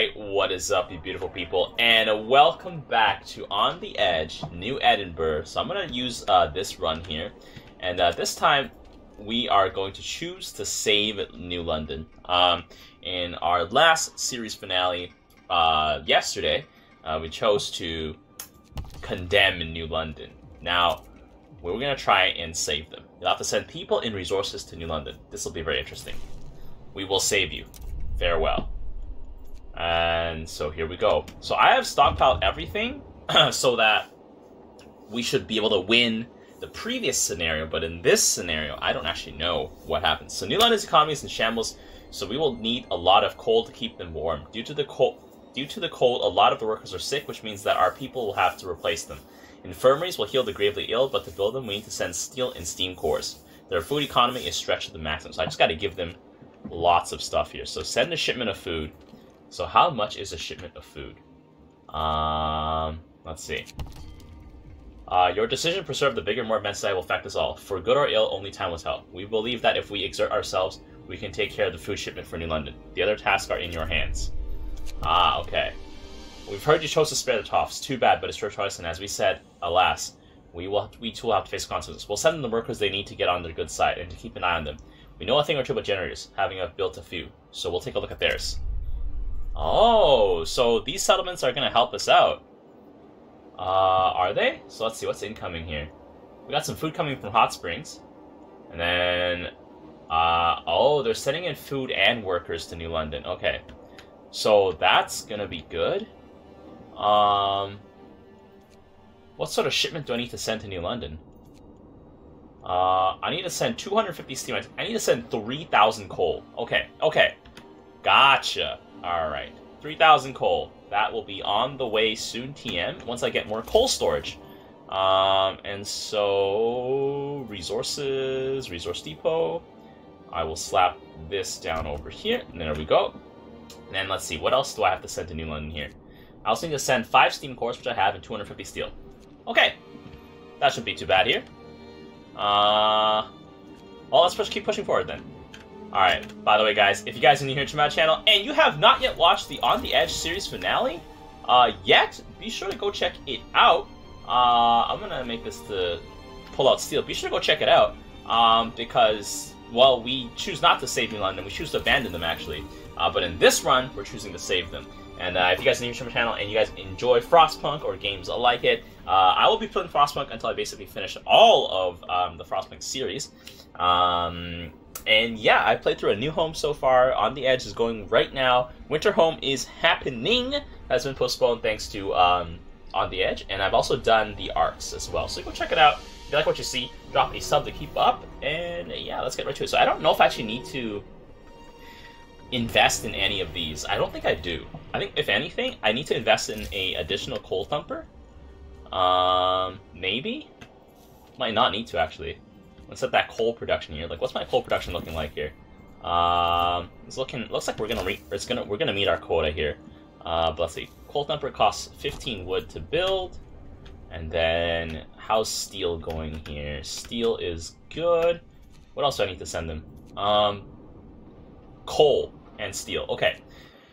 Alright, what is up, you beautiful people? And welcome back to On the Edge, New Edinburgh. So I'm going to use uh, this run here. And uh, this time, we are going to choose to save New London. Um, in our last series finale uh, yesterday, uh, we chose to condemn New London. Now, we're going to try and save them. You'll have to send people and resources to New London. This will be very interesting. We will save you. Farewell. And so here we go. So I have stockpiled everything so that we should be able to win the previous scenario, but in this scenario, I don't actually know what happens. So New London's economy is in shambles, so we will need a lot of coal to keep them warm. Due to the cold, due to the cold, a lot of the workers are sick, which means that our people will have to replace them. Infirmaries will heal the gravely ill, but to build them, we need to send steel and steam cores. Their food economy is stretched to the maximum, so I just got to give them lots of stuff here. So send a shipment of food. So how much is a shipment of food? Um, let's see. Uh, your decision to preserve the bigger, more advanced society will affect us all. For good or ill, only time will tell. We believe that if we exert ourselves, we can take care of the food shipment for New London. The other tasks are in your hands. Ah, okay. We've heard you chose to spare the Toffs. Too bad, but it's your choice, and as we said, alas, we will we too will have to face consequences. We'll send them the workers they need to get on their good side and to keep an eye on them. We know a thing or two about generators, having built a few, so we'll take a look at theirs. Oh, so these settlements are going to help us out. Uh, are they? So let's see, what's incoming here? We got some food coming from Hot Springs. And then, uh, oh, they're sending in food and workers to New London. Okay. So that's going to be good. Um, what sort of shipment do I need to send to New London? Uh, I need to send 250 steam. I need to send 3,000 coal. Okay, okay. Gotcha. Alright. 3,000 coal. That will be on the way soon, TM, once I get more coal storage. Um, and so, resources, resource depot. I will slap this down over here, and there we go. And then let's see, what else do I have to send to New London here? I also need to send 5 steam cores, which I have, and 250 steel. Okay, that shouldn't be too bad here. Uh, well, let's push, keep pushing forward then. Alright, by the way, guys, if you guys are new here to my channel and you have not yet watched the On the Edge series finale uh, yet, be sure to go check it out. Uh, I'm gonna make this to pull out steel. Be sure to go check it out um, because, well, we choose not to save New London. We choose to abandon them, actually. Uh, but in this run, we're choosing to save them. And uh, if you guys are new to my channel and you guys enjoy Frostpunk or games like it, uh, I will be playing Frostpunk until I basically finish all of um, the Frostpunk series. Um, and yeah, I played through a new home so far. On the Edge is going right now. Winterhome is happening. Has been postponed thanks to um, On the Edge, and I've also done the Arks as well. So go check it out. If you like what you see, drop a sub to keep up, and yeah, let's get right to it. So I don't know if I actually need to invest in any of these. I don't think I do. I think if anything, I need to invest in a additional coal thumper. Um, maybe. Might not need to actually. Let's set that coal production here. Like, what's my coal production looking like here? Um, it's looking looks like we're gonna re it's gonna we're gonna meet our quota here. Uh, but let's see. Coal thumper costs 15 wood to build, and then how's steel going here? Steel is good. What else do I need to send them? Um, coal and steel. Okay.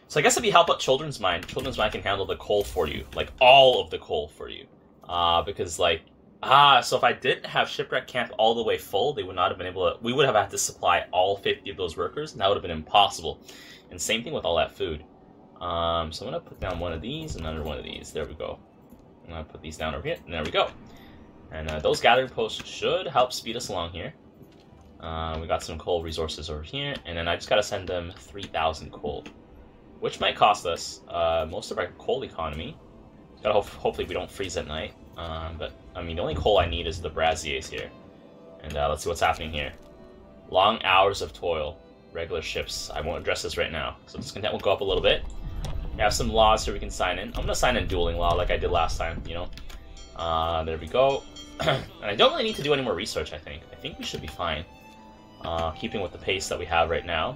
So I guess if you help out Children's Mind, Children's Mind can handle the coal for you, like all of the coal for you. Uh, because like Ah, so if I didn't have Shipwreck Camp all the way full, they would not have been able to. We would have had to supply all 50 of those workers, and that would have been impossible. And same thing with all that food. Um, so I'm to put down one of these, and another one of these. There we go. I'm to put these down over here, and there we go. And uh, those gathering posts should help speed us along here. Uh, we got some coal resources over here, and then I just got to send them 3,000 coal, which might cost us uh, most of our coal economy. Gotta hope, hopefully we don't freeze at night. Um, but, I mean, the only coal I need is the braziers here. And uh, let's see what's happening here. Long hours of toil. Regular ships. I won't address this right now. So discontent will go up a little bit. We have some laws here we can sign in. I'm going to sign in dueling law like I did last time, you know. Uh, there we go. and I don't really need to do any more research, I think. I think we should be fine. Uh, keeping with the pace that we have right now.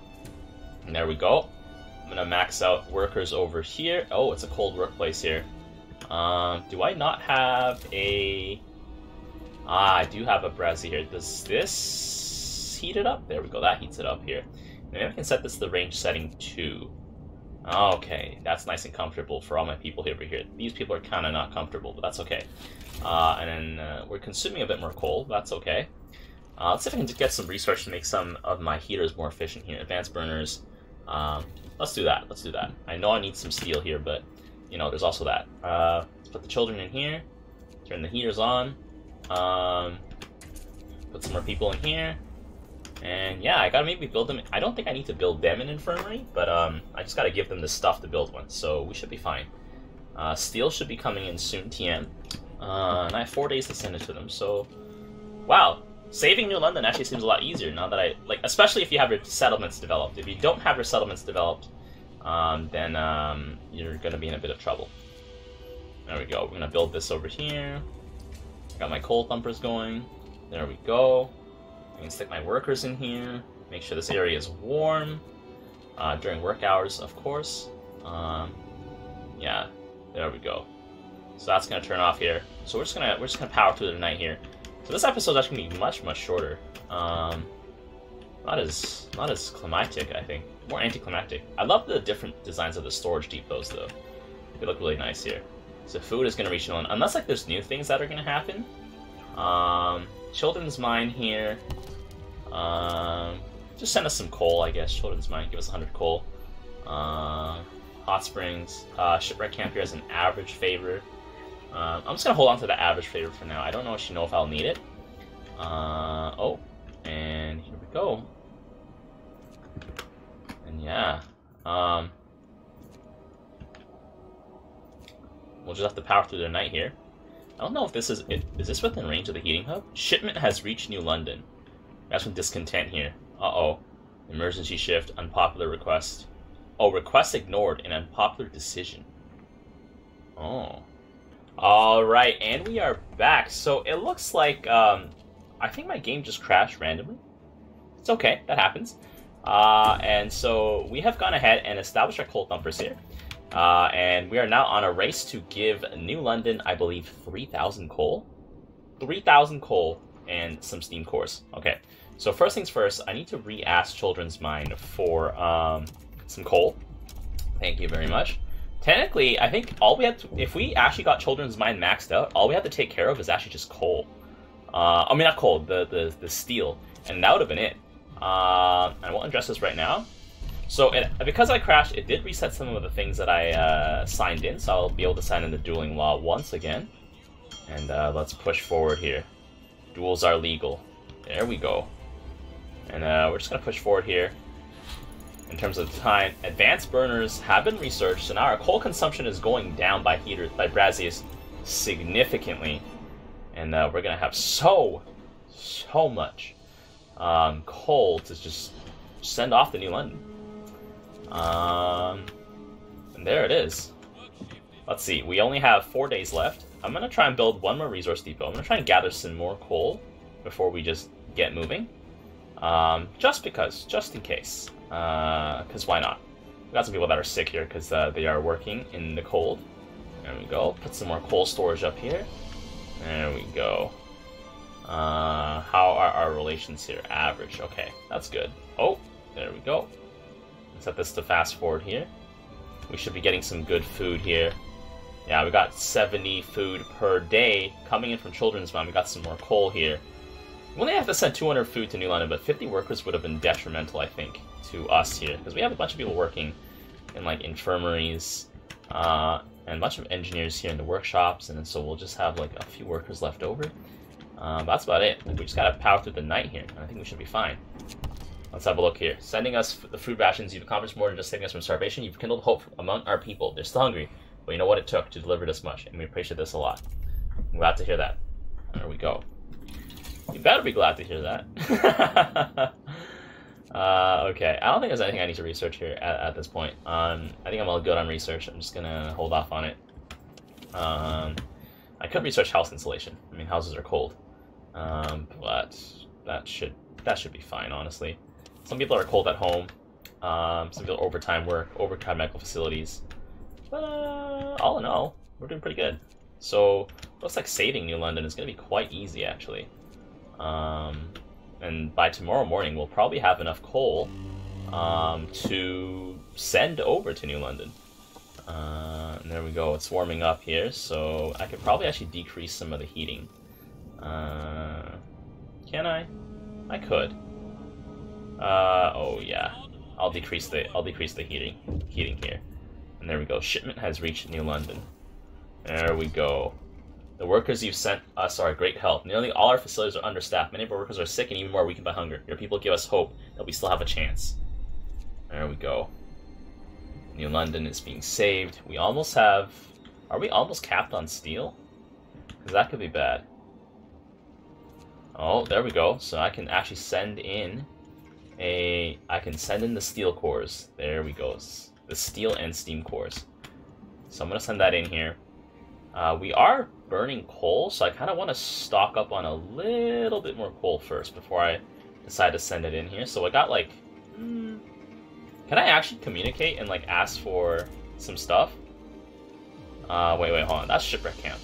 And there we go. I'm going to max out workers over here. Oh, it's a cold workplace here. Um, do I not have a... Ah, I do have a Brazi here. Does this heat it up? There we go, that heats it up here. Maybe I can set this to the range setting 2. Okay, that's nice and comfortable for all my people here over here. These people are kind of not comfortable, but that's okay. Uh, and then uh, we're consuming a bit more coal. That's okay. Uh, let's see if I can get some research to make some of my heaters more efficient here. Advanced burners. Um, let's do that. Let's do that. I know I need some steel here, but you know, there's also that. Uh, put the children in here. Turn the heaters on. Um, put some more people in here. And yeah, I gotta maybe build them. I don't think I need to build them an infirmary, but um, I just gotta give them the stuff to build one, so we should be fine. Uh, steel should be coming in soon, TM. Uh, and I have four days to send it to them, so... Wow, saving New London actually seems a lot easier now that I... Like, especially if you have your settlements developed. If you don't have your settlements developed, um, then um, you're gonna be in a bit of trouble. There we go, we're gonna build this over here. Got my coal thumpers going. There we go. I can stick my workers in here, make sure this area is warm uh, during work hours, of course. Um, yeah, there we go. So that's gonna turn off here. So we're just gonna we're just gonna power through the night here. So this episode is actually gonna be much much shorter. Um, not as not as climactic, I think. More anticlimactic. I love the different designs of the storage depots though. They look really nice here. So food is gonna reach one unless like there's new things that are gonna happen. Um, children's mine here. Um, just send us some coal, I guess. Children's Mine, give us 100 coal. Uh, hot Springs. Uh, Shipwreck Camp here has an average favor. Uh, I'm just gonna hold on to the average favor for now. I don't know if actually know if I'll need it. Uh, oh, and here we go. Yeah, um, we'll just have to power through the night here. I don't know if this is is this within range of the heating hub. Shipment has reached New London. Got some discontent here. Uh-oh. Emergency shift, unpopular request. Oh, request ignored, an unpopular decision. Oh. Alright, and we are back. So it looks like, um, I think my game just crashed randomly. It's okay, that happens. Uh, and so we have gone ahead and established our coal thumpers here. Uh, and we are now on a race to give New London, I believe, 3,000 coal. 3,000 coal and some steam cores. Okay. So first things first, I need to re-ask Children's Mine for um, some coal. Thank you very much. Technically, I think all we have to, if we actually got Children's Mine maxed out, all we have to take care of is actually just coal. Uh, I mean, not coal, the, the, the steel. And that would have been it. Uh, I won't address this right now. So it, because I crashed, it did reset some of the things that I uh, signed in, so I'll be able to sign in the dueling law once again. And uh, let's push forward here. Duels are legal. There we go. And uh, we're just going to push forward here. In terms of time, advanced burners have been researched, so now our coal consumption is going down by heater by braziers significantly. And uh, we're going to have so, so much um, coal to just send off the New London. Um, and there it is. Let's see, we only have four days left. I'm going to try and build one more resource depot. I'm going to try and gather some more coal before we just get moving. Um, just because, just in case. Because uh, why not? We got some people that are sick here because uh, they are working in the cold. There we go. Put some more coal storage up here. There we go. Uh, how are our relations here? Average. Okay, that's good. Oh, there we go. Set this to fast forward here. We should be getting some good food here. Yeah, we got 70 food per day coming in from Children's Mine. We got some more coal here. We only have to send 200 food to New London, but 50 workers would have been detrimental, I think, to us here. Because we have a bunch of people working in, like, infirmaries, uh, and a bunch of engineers here in the workshops, and so we'll just have, like, a few workers left over. Um, that's about it. Like, we just gotta power through the night here, and I think we should be fine. Let's have a look here. Sending us the food rations, you've accomplished more than just saving us from starvation. You've kindled hope among our people. They're still hungry, but you know what it took to deliver this much, and we appreciate this a lot. I'm glad to hear that. There we go. You better be glad to hear that. uh, okay, I don't think there's anything I need to research here at, at this point. Um, I think I'm all good on research. I'm just gonna hold off on it. Um, I could research house insulation. I mean, houses are cold, um, but that should that should be fine, honestly. Some people are cold at home. Um, some people overtime work, overtime medical facilities. But uh, all in all, we're doing pretty good. So looks like saving New London is going to be quite easy, actually. Um, and by tomorrow morning, we'll probably have enough coal um, to send over to New London. Uh, there we go. It's warming up here, so I could probably actually decrease some of the heating. Uh, can I? I could. Uh, oh yeah. I'll decrease the I'll decrease the heating heating here. And there we go. Shipment has reached New London. There we go. The workers you've sent us are a great help. Nearly all our facilities are understaffed. Many of our workers are sick and even more weakened by hunger. Your people give us hope that we still have a chance. There we go. New London is being saved. We almost have... Are we almost capped on steel? Because that could be bad. Oh, there we go. So I can actually send in a... I can send in the steel cores. There we go. The steel and steam cores. So I'm going to send that in here. Uh, we are burning coal, so I kind of want to stock up on a little bit more coal first before I decide to send it in here. So I got like... Hmm, can I actually communicate and like ask for some stuff? Uh, wait, wait, hold on. That's shipwreck camp.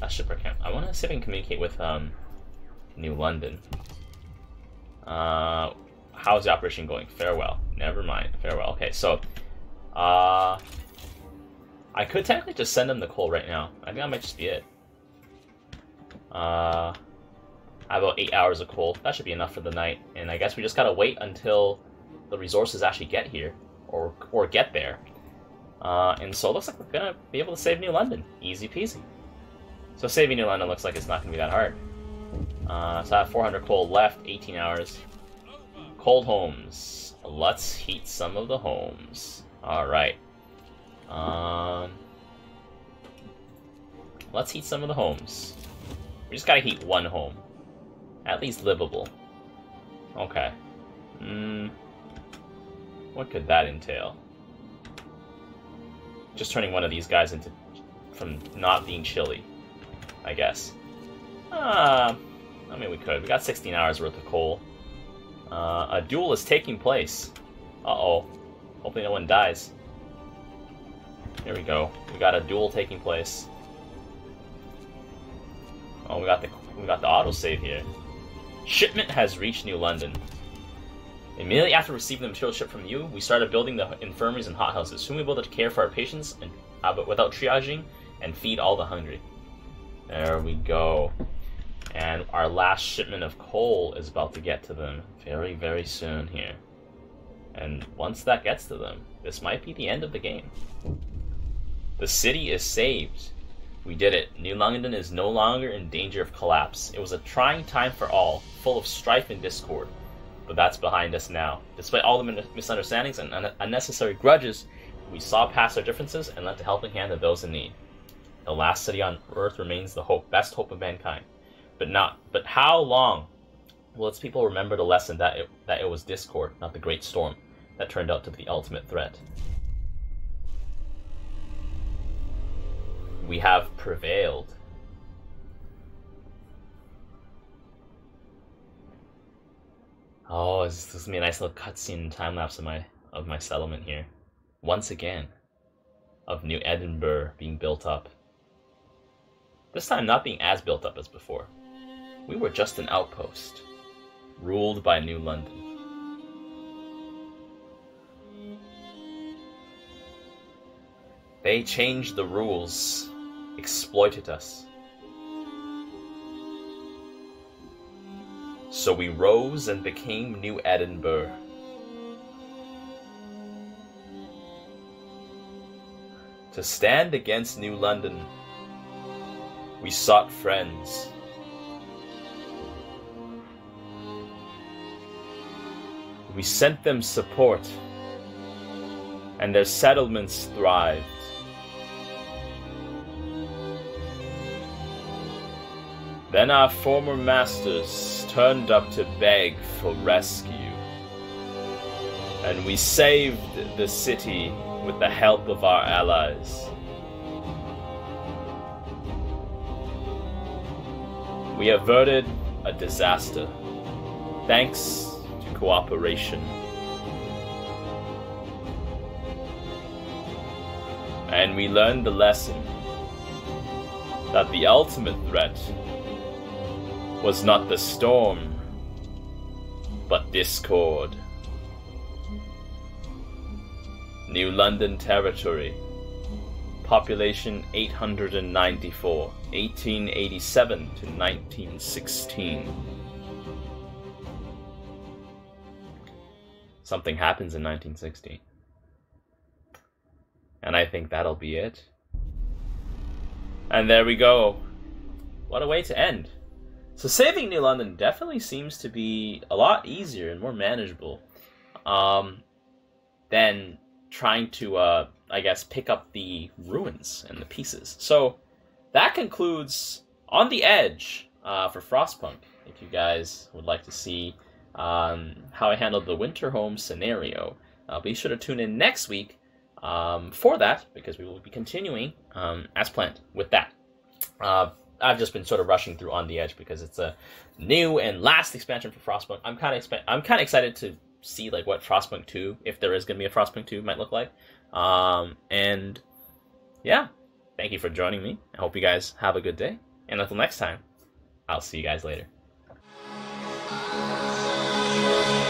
That's shipwreck camp. I want to see if I can communicate with um, New London. Uh, how's the operation going? Farewell. Never mind. Farewell. Okay, so, uh, I could technically just send them the coal right now. I think that might just be it. Uh, I have about eight hours of coal. That should be enough for the night. And I guess we just gotta wait until the resources actually get here, or or get there. Uh, and so it looks like we're gonna be able to save New London. Easy peasy. So saving New London looks like it's not gonna be that hard. Uh, so I have 400 coal left, 18 hours. Cold homes. Let's heat some of the homes. Alright. Um, let's heat some of the homes. We just gotta heat one home. At least livable. Okay. Hmm. What could that entail? Just turning one of these guys into... from not being chilly, I guess. Ah, I mean we could. We got 16 hours worth of coal. Uh, a duel is taking place. Uh-oh. Hopefully no one dies. Here we go. We got a duel taking place. Oh, we got the we got the autosave here. Shipment has reached New London. Immediately after receiving the material shipped from you, we started building the infirmaries and hothouses. Soon we will be able to care for our patients and uh, but without triaging and feed all the hungry. There we go. And our last shipment of coal is about to get to them very, very soon here. And once that gets to them, this might be the end of the game. The city is saved. We did it. New London is no longer in danger of collapse. It was a trying time for all, full of strife and discord but that's behind us now. Despite all the misunderstandings and un unnecessary grudges, we saw past our differences and lent a helping hand to those in need. The last city on earth remains the hope, best hope of mankind. But not. But how long will its people remember the lesson that it, that it was discord, not the great storm, that turned out to be the ultimate threat? We have prevailed. Oh, this, is gonna be a nice little cutscene time lapse of my of my settlement here. Once again, of New Edinburgh being built up. This time not being as built up as before. We were just an outpost, ruled by New London. They changed the rules, exploited us, So we rose and became New Edinburgh. To stand against New London, we sought friends. We sent them support, and their settlements thrived. Then our former masters turned up to beg for rescue. And we saved the city with the help of our allies. We averted a disaster, thanks cooperation. And we learned the lesson that the ultimate threat was not the storm, but discord. New London Territory. Population 894, 1887 to 1916. Something happens in 1916. And I think that'll be it. And there we go. What a way to end. So saving New London definitely seems to be a lot easier and more manageable um, than trying to, uh, I guess, pick up the ruins and the pieces. So that concludes On the Edge uh, for Frostpunk. If you guys would like to see um, how I handled the Winterhome scenario, uh, be sure to tune in next week um, for that because we will be continuing um, as planned with that. Uh, I've just been sort of rushing through on the edge because it's a new and last expansion for Frostpunk. I'm kind of expe- I'm kind of excited to see like what Frostpunk 2, if there is going to be a Frostpunk 2, might look like. Um, and yeah, thank you for joining me. I hope you guys have a good day. And until next time, I'll see you guys later. Thank you.